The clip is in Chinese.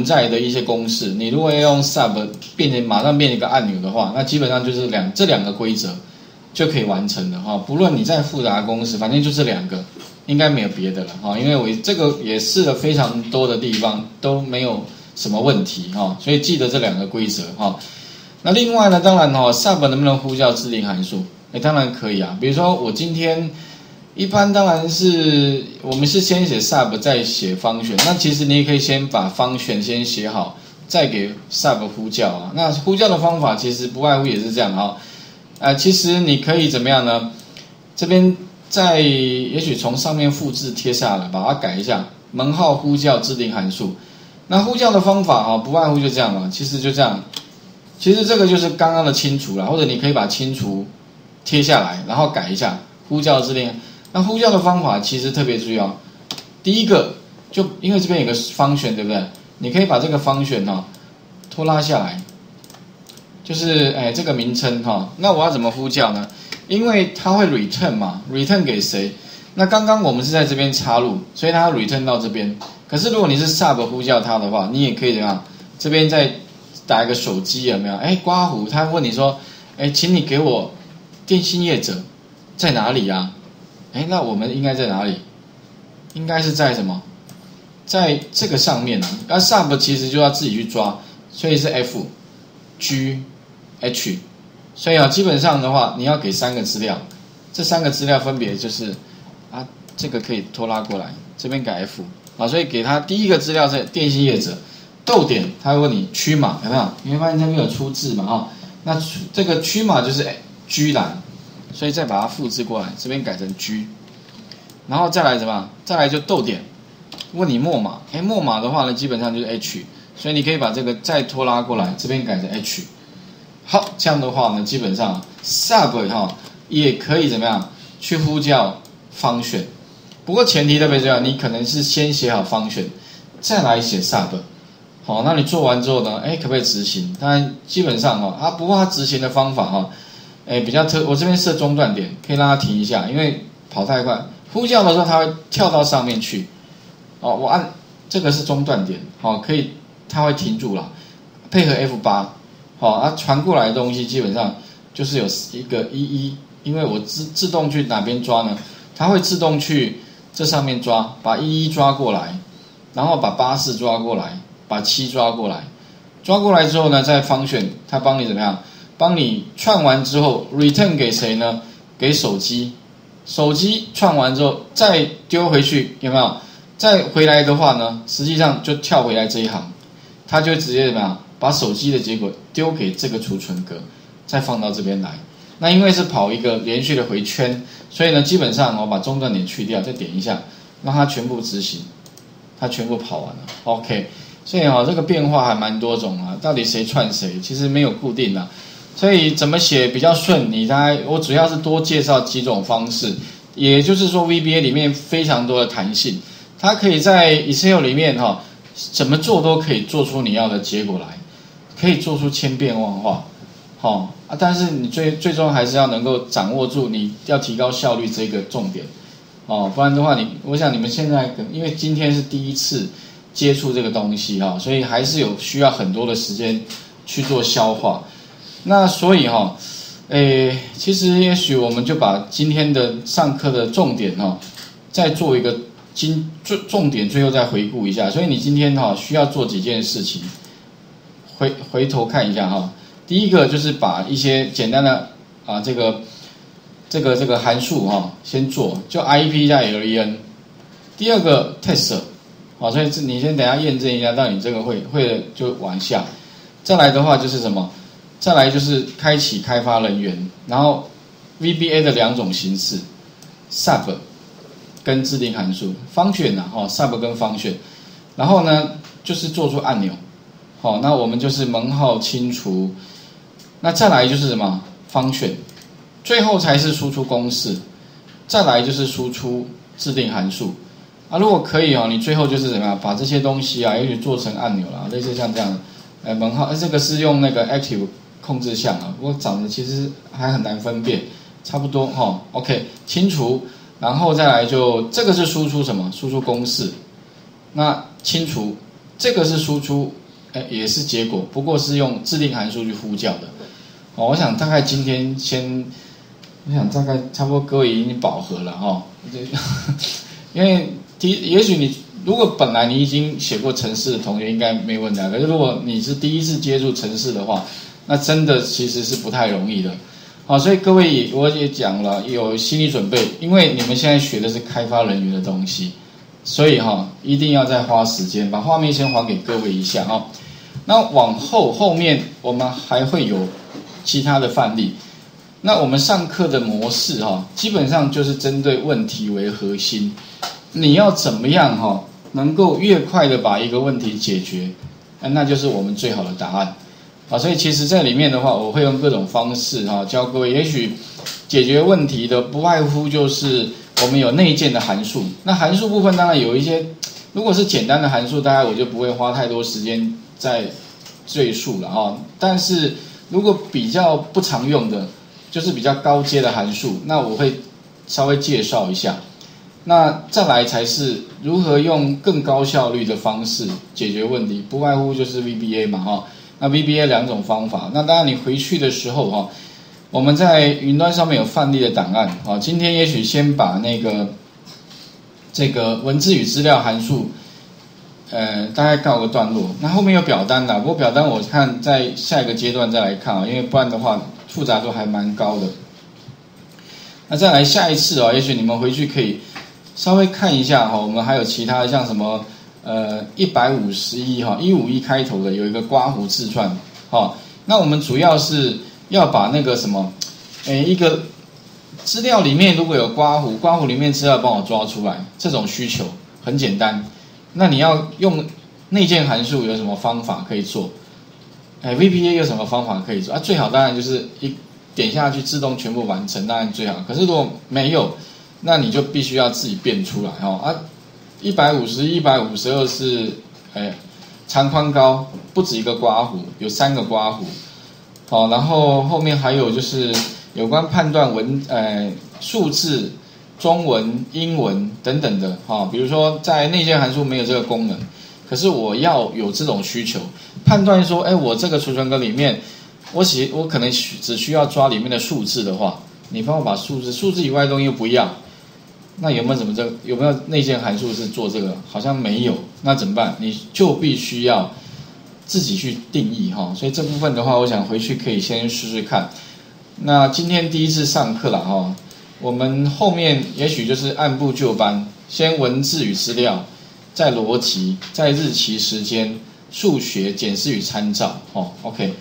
存在的一些公式，你如果要用 sub 变成马上变一个按钮的话，那基本上就是两这两个规则就可以完成了哈。不论你再复杂公式，反正就这两个，应该没有别的了哈。因为我这个也试了非常多的地方都没有什么问题哈，所以记得这两个规则哈。那另外呢，当然哈，sub 能不能呼叫自定函数？哎，当然可以啊。比如说我今天。一般当然是我们是先写 sub 再写方选，那其实你也可以先把方选先写好，再给 sub 呼叫啊。那呼叫的方法其实不外乎也是这样啊。呃，其实你可以怎么样呢？这边再也许从上面复制贴下来，把它改一下，门号呼叫自定函数。那呼叫的方法啊，不外乎就这样嘛。其实就这样，其实这个就是刚刚的清除了，或者你可以把清除贴下来，然后改一下呼叫自定。那呼叫的方法其实特别重要。第一个，就因为这边有个方选，对不对？你可以把这个方选哈拖拉下来，就是哎这个名称哈。那我要怎么呼叫呢？因为它会 return 嘛，return 给谁？那刚刚我们是在这边插入，所以它 return 到这边。可是如果你是 sub 呼叫它的话，你也可以怎样？这边再打一个手机有没有？哎，刮胡，他问你说，哎，请你给我电信业者在哪里呀？哎，那我们应该在哪里？应该是在什么？在这个上面呢？那 sub 其实就要自己去抓，所以是 f g h。所以啊，基本上的话，你要给三个资料，这三个资料分别就是啊，这个可以拖拉过来，这边改 f 啊，所以给他第一个资料是电信业者，逗点，他会问你区码有没有？你会发现这边有出字嘛？啊，那这个区码就是 G 栏。所以再把它复制过来，这边改成 G，然后再来什么？再来就逗点，问你末码，哎，末码的话呢，基本上就是 H，所以你可以把这个再拖拉过来，这边改成 H。好，这样的话呢，基本上 sub 哈也可以怎么样去呼叫方选，不过前提特别重要，你可能是先写好方选，再来写 sub。好，那你做完之后呢，哎，可不可以执行？当然，基本上哈，啊，不过它执行的方法哈。哎，比较特，我这边设中断点，可以让它停一下，因为跑太快。呼叫的时候，它会跳到上面去。哦，我按这个是中断点，好，可以，它会停住了。配合 F 八，好，啊传过来的东西基本上就是有一个一一，因为我自自动去哪边抓呢？它会自动去这上面抓，把一一抓过来，然后把八四抓过来，把七抓过来，抓过来之后呢，再方选，它帮你怎么样？帮你串完之后，return 给谁呢？给手机，手机串完之后再丢回去，有没有？再回来的话呢，实际上就跳回来这一行，它就直接怎么样？把手机的结果丢给这个储存格，再放到这边来。那因为是跑一个连续的回圈，所以呢，基本上我把中断点去掉，再点一下，让它全部执行，它全部跑完了。OK，所以哈，这个变化还蛮多种啊。到底谁串谁，其实没有固定的。所以怎么写比较顺？你大概我主要是多介绍几种方式，也就是说 VBA 里面非常多的弹性，它可以在 Excel 里面哈，怎么做都可以做出你要的结果来，可以做出千变万化，好啊，但是你最最终还是要能够掌握住你要提高效率这个重点，哦，不然的话你，我想你们现在可因为今天是第一次接触这个东西哈，所以还是有需要很多的时间去做消化。那所以哈，诶，其实也许我们就把今天的上课的重点哈，再做一个今重重点，最后再回顾一下。所以你今天哈需要做几件事情，回回头看一下哈。第一个就是把一些简单的啊这个这个这个函数哈先做，就 IEP 加 LEN。第二个 test，好，所以你先等下验证一下，到你这个会会就往下。再来的话就是什么？再来就是开启开发人员，然后 VBA 的两种形式，sub 跟自定函数方选呐，哈，sub 跟方选，然后呢就是做出按钮，好，那我们就是门号清除，那再来就是什么？方选，最后才是输出公式，再来就是输出自定函数，啊，如果可以哦，你最后就是怎么？样把这些东西啊，也许做成按钮啦，类似像这样，呃，门号，这个是用那个 active。控制项啊，不过长得其实还很难分辨，差不多哈。OK，清除，然后再来就这个是输出什么？输出公式。那清除这个是输出，哎，也是结果，不过是用自定函数去呼叫的。哦，我想大概今天先，我想大概差不多各位已经饱和了哈。因为第，也许你如果本来你已经写过程式的同学应该没问题，可是如果你是第一次接触程式的话，那真的其实是不太容易的。好，所以各位我也讲了，有心理准备，因为你们现在学的是开发人员的东西，所以哈一定要再花时间把画面先还给各位一下啊。那往后后面我们还会有其他的范例。那我们上课的模式哈，基本上就是针对问题为核心，你要怎么样哈，能够越快的把一个问题解决，那就是我们最好的答案，啊，所以其实在里面的话，我会用各种方式哈教各位，也许解决问题的不外乎就是我们有内建的函数，那函数部分当然有一些，如果是简单的函数，大概我就不会花太多时间在赘述了啊，但是如果比较不常用的。就是比较高阶的函数，那我会稍微介绍一下。那再来才是如何用更高效率的方式解决问题，不外乎就是 VBA 嘛，哈。那 VBA 两种方法，那当然你回去的时候，哈，我们在云端上面有范例的档案，啊，今天也许先把那个这个文字与资料函数，呃，大概告个段落。那后面有表单的，不过表单我看在下一个阶段再来看啊，因为不然的话。复杂度还蛮高的，那再来下一次哦，也许你们回去可以稍微看一下哈，我们还有其他像什么呃一百五十一哈一五一开头的有一个刮胡字串哈，那我们主要是要把那个什么诶一个资料里面如果有刮胡，刮胡里面资料帮我抓出来，这种需求很简单，那你要用内建函数有什么方法可以做？哎，VBA 有什么方法可以做啊？最好当然就是一点下去自动全部完成，当然最好。可是如果没有，那你就必须要自己变出来哦。啊，一百五十一百五十二是哎长宽高不止一个刮弧，有三个刮弧。好，然后后面还有就是有关判断文呃数字、中文、英文等等的哈。比如说在内建函数没有这个功能。可是我要有这种需求，判断说，哎，我这个储存格里面，我写我可能只需要抓里面的数字的话，你帮我把数字数字以外的东西又不要，那有没有怎么这有没有内建函数是做这个？好像没有，那怎么办？你就必须要自己去定义哈。所以这部分的话，我想回去可以先试试看。那今天第一次上课了哈，我们后面也许就是按部就班，先文字与资料。再逻辑，再日期、时间、数学、检视与参照，哦，OK。